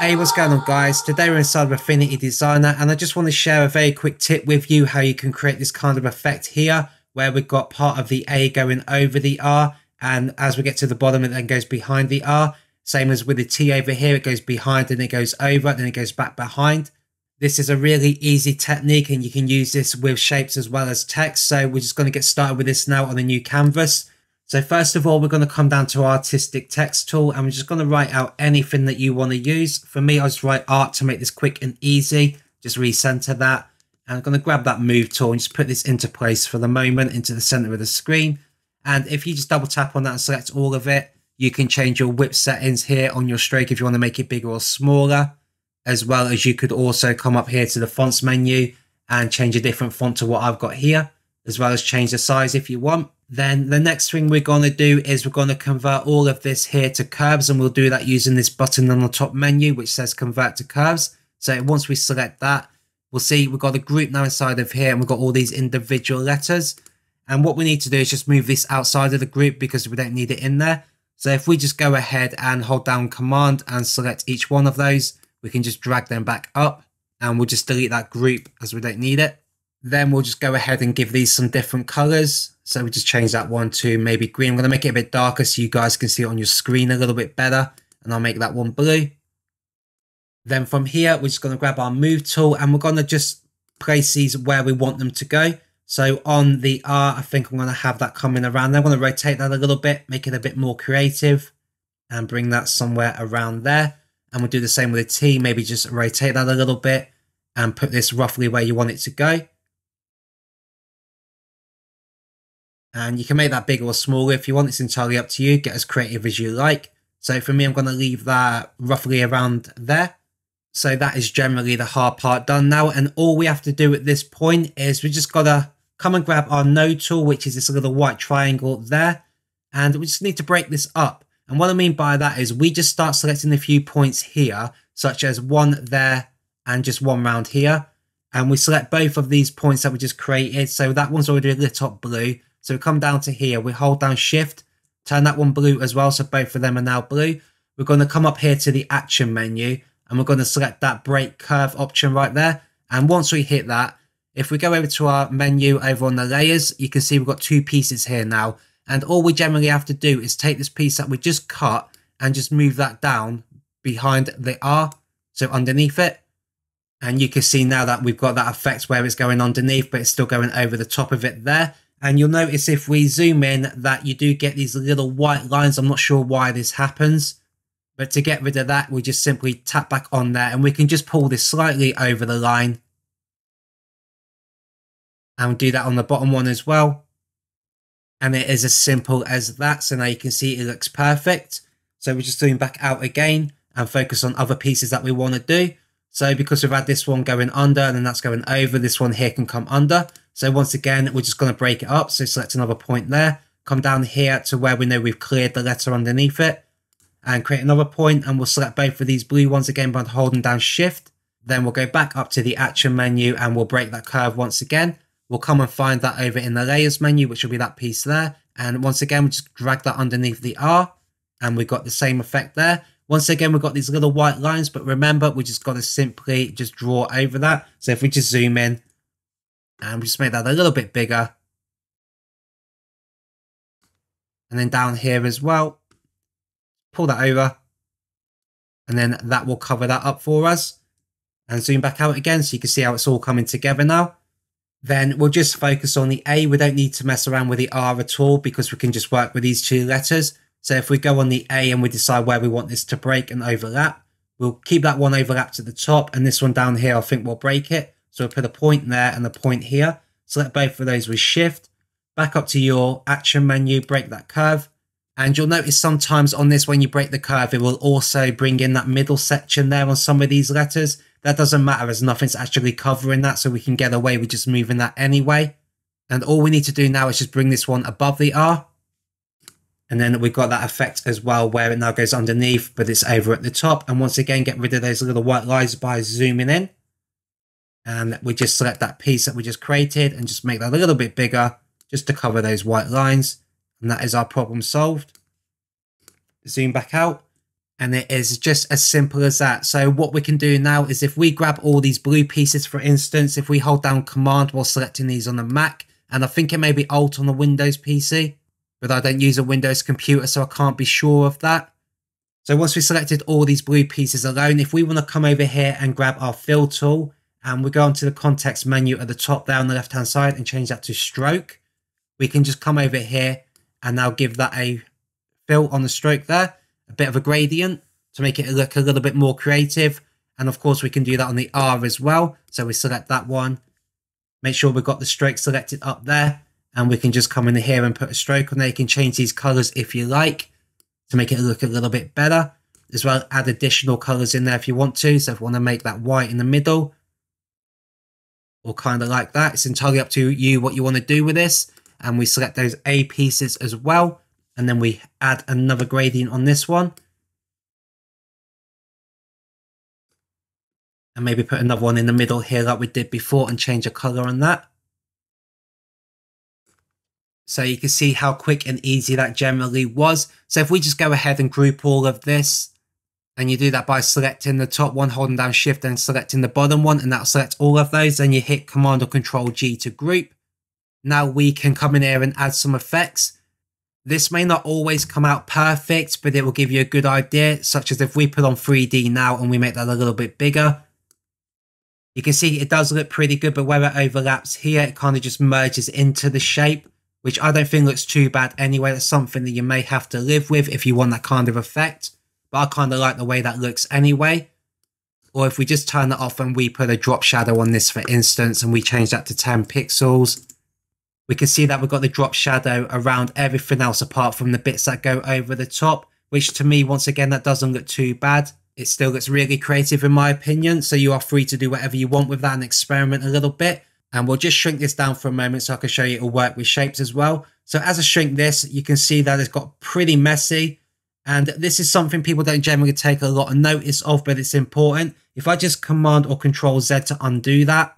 Hey, what's going on guys? Today we're inside of Affinity Designer and I just want to share a very quick tip with you how you can create this kind of effect here where we've got part of the A going over the R and as we get to the bottom it then goes behind the R. Same as with the T over here, it goes behind and it goes over, then it goes back behind. This is a really easy technique and you can use this with shapes as well as text. So we're just going to get started with this now on a new canvas. So first of all, we're going to come down to artistic text tool and we're just going to write out anything that you want to use. For me, I just write art to make this quick and easy. Just recenter that. And I'm going to grab that move tool and just put this into place for the moment into the center of the screen. And if you just double tap on that and select all of it, you can change your width settings here on your stroke if you want to make it bigger or smaller. As well as you could also come up here to the fonts menu and change a different font to what I've got here, as well as change the size if you want. Then the next thing we're going to do is we're going to convert all of this here to curves and we'll do that using this button on the top menu which says convert to curves. So once we select that, we'll see we've got a group now inside of here and we've got all these individual letters. And what we need to do is just move this outside of the group because we don't need it in there. So if we just go ahead and hold down command and select each one of those, we can just drag them back up and we'll just delete that group as we don't need it. Then we'll just go ahead and give these some different colors. So we just change that one to maybe green. I'm going to make it a bit darker so you guys can see it on your screen a little bit better. And I'll make that one blue. Then from here, we're just going to grab our move tool and we're going to just place these where we want them to go. So on the R, I think I'm going to have that coming around. I'm going to rotate that a little bit, make it a bit more creative and bring that somewhere around there. And we'll do the same with the T, maybe just rotate that a little bit and put this roughly where you want it to go. And you can make that bigger or smaller if you want. It's entirely up to you. Get as creative as you like. So for me, I'm going to leave that roughly around there. So that is generally the hard part done now. And all we have to do at this point is we just got to come and grab our node tool, which is this little white triangle there. And we just need to break this up. And what I mean by that is we just start selecting a few points here, such as one there and just one round here. And we select both of these points that we just created. So that one's already lit up blue. So we come down to here, we hold down shift, turn that one blue as well. So both of them are now blue. We're going to come up here to the action menu and we're going to select that break curve option right there. And once we hit that, if we go over to our menu over on the layers, you can see we've got two pieces here now. And all we generally have to do is take this piece that we just cut and just move that down behind the R, so underneath it. And you can see now that we've got that effect where it's going underneath, but it's still going over the top of it there. And you'll notice if we zoom in that you do get these little white lines. I'm not sure why this happens. But to get rid of that, we just simply tap back on there and we can just pull this slightly over the line. And we'll do that on the bottom one as well. And it is as simple as that. So now you can see it looks perfect. So we're just zoom back out again and focus on other pieces that we want to do. So because we've had this one going under and then that's going over, this one here can come under. So once again, we're just going to break it up. So select another point there, come down here to where we know we've cleared the letter underneath it and create another point and we'll select both of these blue ones again by holding down shift. Then we'll go back up to the action menu and we'll break that curve once again. We'll come and find that over in the layers menu, which will be that piece there. And once again, we just drag that underneath the R and we've got the same effect there. Once again, we've got these little white lines, but remember, we just got to simply just draw over that. So if we just zoom in, and we just make that a little bit bigger. And then down here as well, pull that over. And then that will cover that up for us. And zoom back out again so you can see how it's all coming together now. Then we'll just focus on the A. We don't need to mess around with the R at all because we can just work with these two letters. So if we go on the A and we decide where we want this to break and overlap, we'll keep that one overlapped at the top and this one down here, I think we'll break it. So we'll put a point there and a point here. Select both of those with shift. Back up to your action menu, break that curve. And you'll notice sometimes on this, when you break the curve, it will also bring in that middle section there on some of these letters. That doesn't matter as nothing's actually covering that, so we can get away with just moving that anyway. And all we need to do now is just bring this one above the R. And then we've got that effect as well where it now goes underneath, but it's over at the top. And once again, get rid of those little white lines by zooming in and we just select that piece that we just created and just make that a little bit bigger just to cover those white lines and that is our problem solved zoom back out And it is just as simple as that. So what we can do now is if we grab all these blue pieces, for instance, if we hold down command while selecting these on the Mac, and I think it may be alt on the Windows PC, but I don't use a Windows computer, so I can't be sure of that. So once we selected all these blue pieces alone, if we want to come over here and grab our fill tool, and we go onto the context menu at the top there on the left hand side and change that to stroke, we can just come over here and now give that a fill on the stroke there a bit of a gradient to make it look a little bit more creative. And of course, we can do that on the R as well. So we select that one, make sure we've got the stroke selected up there, and we can just come in here and put a stroke on there. You can change these colors if you like to make it look a little bit better. As well, add additional colors in there if you want to. So if you want to make that white in the middle, or kind of like that, it's entirely up to you what you want to do with this. And we select those A pieces as well and then we add another gradient on this one. And maybe put another one in the middle here like we did before and change the color on that. So you can see how quick and easy that generally was. So if we just go ahead and group all of this, and you do that by selecting the top one, holding down shift and selecting the bottom one, and that'll select all of those. Then you hit command or control G to group. Now we can come in here and add some effects. This may not always come out perfect, but it will give you a good idea, such as if we put on 3D now and we make that a little bit bigger. You can see it does look pretty good, but where it overlaps here, it kind of just merges into the shape, which I don't think looks too bad anyway. That's something that you may have to live with if you want that kind of effect. But I kind of like the way that looks anyway. Or if we just turn that off and we put a drop shadow on this, for instance, and we change that to 10 pixels, we can see that we've got the drop shadow around everything else apart from the bits that go over the top, which to me, once again, that doesn't look too bad. It still looks really creative in my opinion, so you are free to do whatever you want with that and experiment a little bit. And we'll just shrink this down for a moment so I can show you it'll work with shapes as well. So as I shrink this, you can see that it's got pretty messy. And this is something people don't generally take a lot of notice of, but it's important. If I just Command or Control Z to undo that,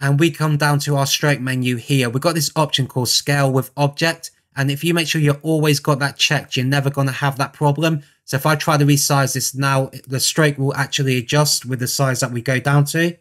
and we come down to our stroke menu here. We've got this option called scale with object. And if you make sure you've always got that checked, you're never going to have that problem. So if I try to resize this now, the stroke will actually adjust with the size that we go down to,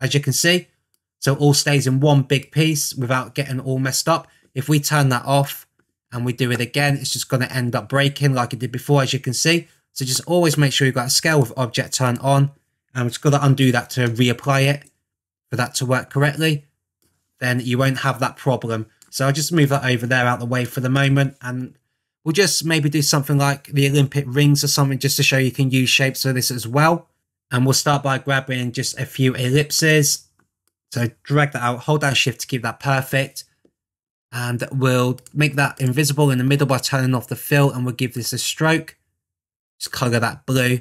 as you can see. So it all stays in one big piece without getting all messed up. If we turn that off and we do it again, it's just going to end up breaking like it did before, as you can see. So just always make sure you've got a scale with object turned on. And we're just going to undo that to reapply it for that to work correctly, then you won't have that problem. So I'll just move that over there out the way for the moment and we'll just maybe do something like the Olympic rings or something just to show you can use shapes for this as well. And we'll start by grabbing just a few ellipses. So drag that out, hold down shift to keep that perfect. And we'll make that invisible in the middle by turning off the fill and we'll give this a stroke. Just color that blue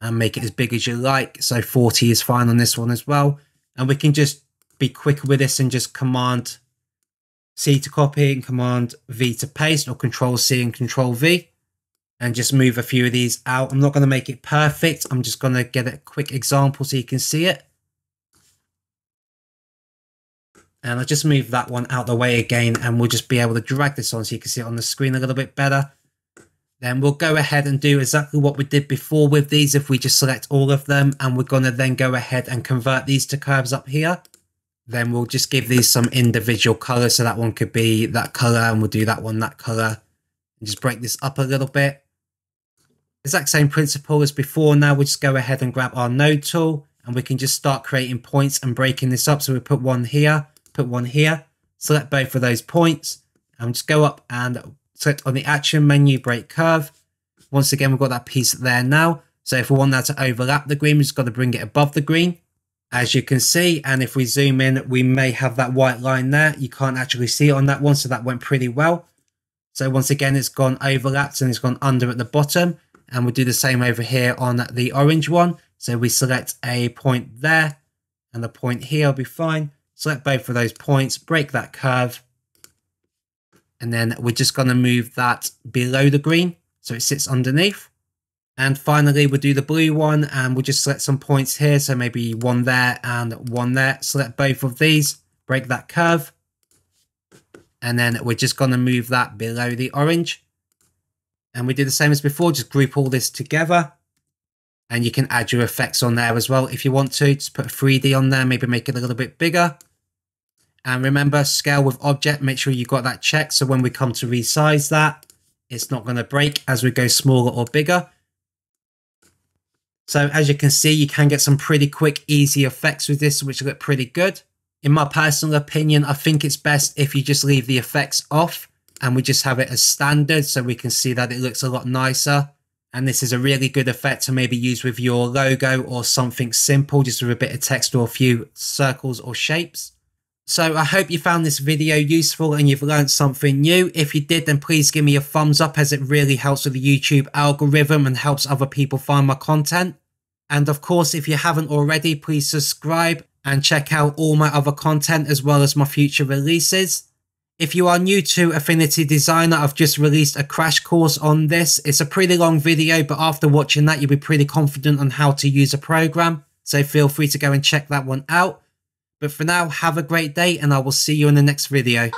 and make it as big as you like. So 40 is fine on this one as well. And we can just be quick with this and just command C to copy and command V to paste or control C and control V and just move a few of these out. I'm not going to make it perfect. I'm just going to get a quick example so you can see it. And I'll just move that one out the way again and we'll just be able to drag this on so you can see it on the screen a little bit better. Then we'll go ahead and do exactly what we did before with these if we just select all of them and we're going to then go ahead and convert these to curves up here. Then we'll just give these some individual colors. So that one could be that color and we'll do that one that color. And just break this up a little bit. Exact same principle as before. Now we'll just go ahead and grab our node tool and we can just start creating points and breaking this up. So we put one here, put one here, select both of those points and just go up and select on the action menu, break curve. Once again, we've got that piece there now. So if we want that to overlap the green, we've just got to bring it above the green. As you can see, and if we zoom in, we may have that white line there. You can't actually see it on that one, so that went pretty well. So once again, it's gone overlapped and it's gone under at the bottom. And we'll do the same over here on the orange one. So we select a point there and the point here will be fine. Select both of those points, break that curve, and then we're just going to move that below the green so it sits underneath. And finally, we'll do the blue one and we'll just select some points here. So maybe one there and one there. Select both of these, break that curve. And then we're just going to move that below the orange. And we do the same as before, just group all this together. And you can add your effects on there as well if you want to. Just put a 3D on there, maybe make it a little bit bigger. And remember, scale with object, make sure you got that checked. So when we come to resize that, it's not going to break as we go smaller or bigger. So as you can see, you can get some pretty quick, easy effects with this, which look pretty good. In my personal opinion, I think it's best if you just leave the effects off and we just have it as standard so we can see that it looks a lot nicer. And this is a really good effect to maybe use with your logo or something simple, just with a bit of text or a few circles or shapes. So I hope you found this video useful and you've learned something new. If you did, then please give me a thumbs up as it really helps with the YouTube algorithm and helps other people find my content. And of course, if you haven't already, please subscribe and check out all my other content as well as my future releases. If you are new to Affinity Designer, I've just released a crash course on this. It's a pretty long video, but after watching that, you'll be pretty confident on how to use a program. So feel free to go and check that one out. But for now, have a great day and I will see you in the next video.